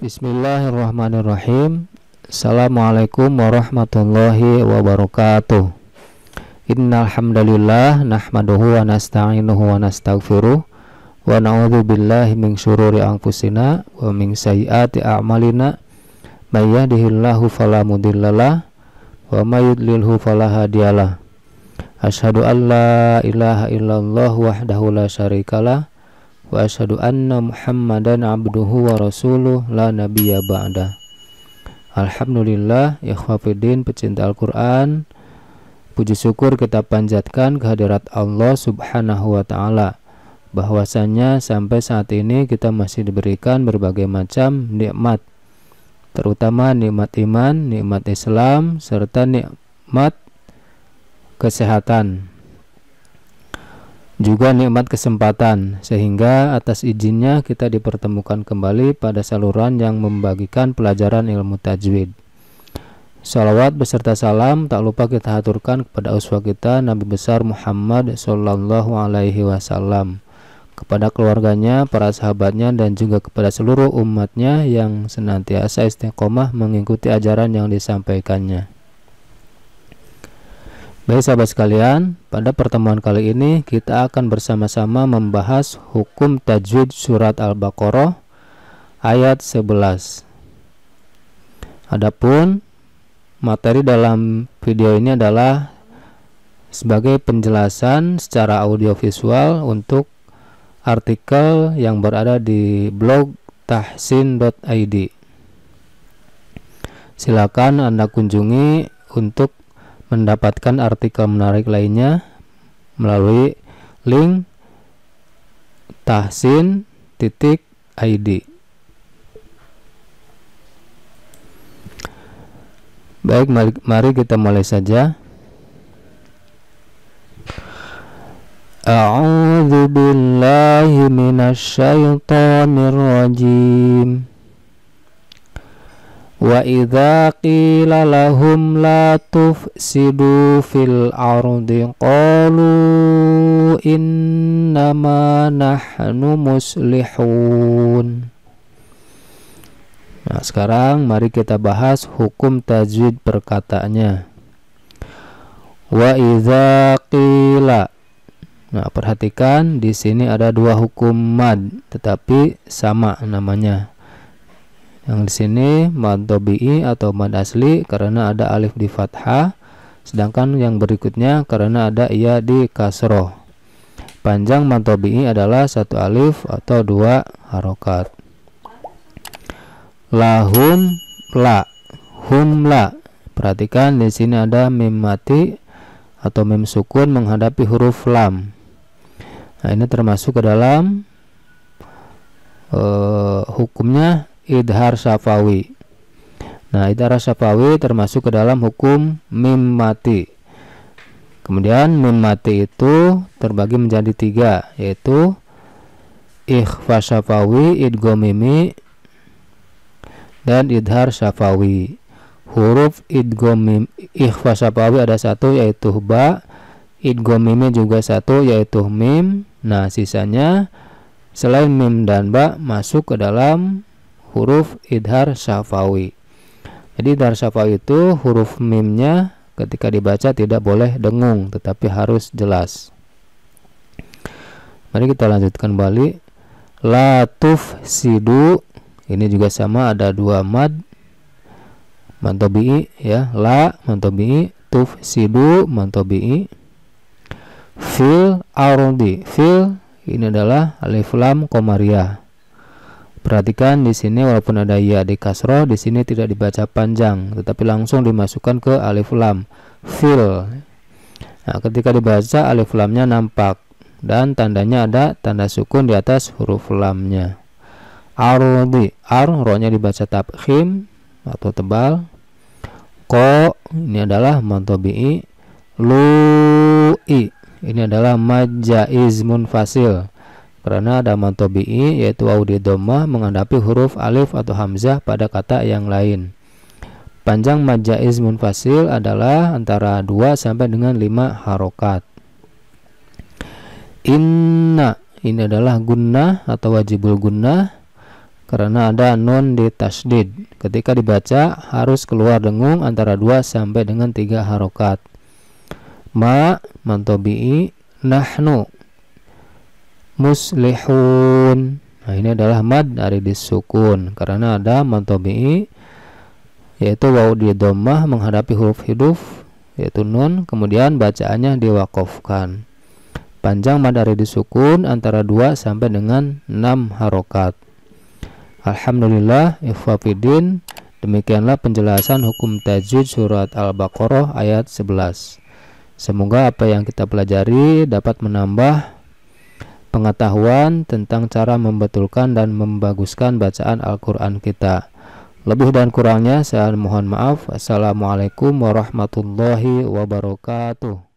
Bismillahirrahmanirrahim. Assalamualaikum warahmatullahi wabarakatuh. Innal hamdalillah nahmaduhu wa nasta'inuhu wa nastaghfiruh wa na'udzu billahi min syururi anfusina wa min sayyiati a'malina. May yahdihillahu fala mudhillalah wa may yudlilhu fala hadiyalah. Asyhadu an la ilaha illallah wahdahu la syarikalah wa asyhadu anna muhammadan abduhu wa rasuluh la nabiyya ba'da. Alhamdulillah ikhwafidin pecinta Al-Quran. Puji syukur kita panjatkan kehadirat Allah subhanahu wa ta'ala. Bahwasanya sampai saat ini kita masih diberikan berbagai macam nikmat. Terutama nikmat iman, nikmat Islam serta nikmat kesehatan juga nikmat kesempatan sehingga atas izinnya kita dipertemukan kembali pada saluran yang membagikan pelajaran ilmu tajwid. Salawat beserta salam tak lupa kita haturkan kepada uswah kita Nabi besar Muhammad Sallallahu Alaihi Wasallam kepada keluarganya, para sahabatnya dan juga kepada seluruh umatnya yang senantiasa istiqomah mengikuti ajaran yang disampaikannya. Baik sahabat sekalian, pada pertemuan kali ini kita akan bersama-sama membahas hukum tajwid surat Al-Baqarah ayat 11. Adapun materi dalam video ini adalah sebagai penjelasan secara audiovisual untuk artikel yang berada di blog tahsin.id. Silakan Anda kunjungi untuk mendapatkan artikel menarik lainnya melalui link tahsin.id. Baik, mari, kita mulai saja. A'udzu billahi minasyaitonir rajim. Wa idza qila lahum la tufsidu fil ardi qalu innama nahnu muslihun Nah, sekarang mari kita bahas hukum tajwid perkataannya. Wa idza qila Nah, perhatikan di sini ada dua hukum mad tetapi sama namanya. Yang di sini mad tabi'i atau mad asli karena ada alif di fathah, sedangkan yang berikutnya karena ada ia di kasroh. Panjang mad tabi'i adalah satu alif atau dua harokat. Lahum la, hum la. Perhatikan di sini ada mim mati atau mim sukun menghadapi huruf lam. Nah, ini termasuk ke dalam uh, hukumnya idhar syafawi. Nah, idhar syafawi termasuk ke dalam hukum mim mati. Kemudian mim mati itu terbagi menjadi tiga, yaitu ikhfa syafawi, idgomimi, dan idhar syafawi. Huruf idgomim ikhfa syafawi ada satu yaitu ba, idgomimi juga satu yaitu mim. Nah, sisanya selain mim dan ba masuk ke dalam huruf idhar syafawi. Jadi idhar syafawi itu huruf mimnya ketika dibaca tidak boleh dengung tetapi harus jelas. Mari kita lanjutkan kembali. Latuf sidu ini juga sama ada dua mad mantobi'i ya la mantobi'i tuf sidu mantobi'i fil ardi fil ini adalah alif lam komariah Perhatikan di sini walaupun ada ya di kasroh, di sini tidak dibaca panjang, tetapi langsung dimasukkan ke alif lam. Fil. Nah, ketika dibaca alif lamnya nampak dan tandanya ada tanda sukun di atas huruf lamnya. Ardi, ar rohnya dibaca tabkhim atau tebal. Ko ini adalah mantobi'i. Lu'i ini adalah majaiz munfasil karena ada mantobi'i yaitu audi doma menghadapi huruf alif atau hamzah pada kata yang lain. Panjang majaiz munfasil adalah antara 2 sampai dengan 5 harokat. Inna ini adalah gunnah atau wajibul gunnah karena ada nun di tasdid. Ketika dibaca harus keluar dengung antara 2 sampai dengan 3 harokat. Ma mantobi'i nahnu muslihun. Nah, ini adalah mad dari disukun karena ada mantobi'i yaitu wawu di dhammah menghadapi huruf hidup yaitu nun kemudian bacaannya diwakofkan. Panjang mad dari disukun antara 2 sampai dengan 6 harokat. Alhamdulillah ikhwafidin Demikianlah penjelasan hukum tajwid surat Al-Baqarah ayat 11 Semoga apa yang kita pelajari dapat menambah pengetahuan tentang cara membetulkan dan membaguskan bacaan Al-Quran kita. Lebih dan kurangnya saya mohon maaf. Assalamualaikum warahmatullahi wabarakatuh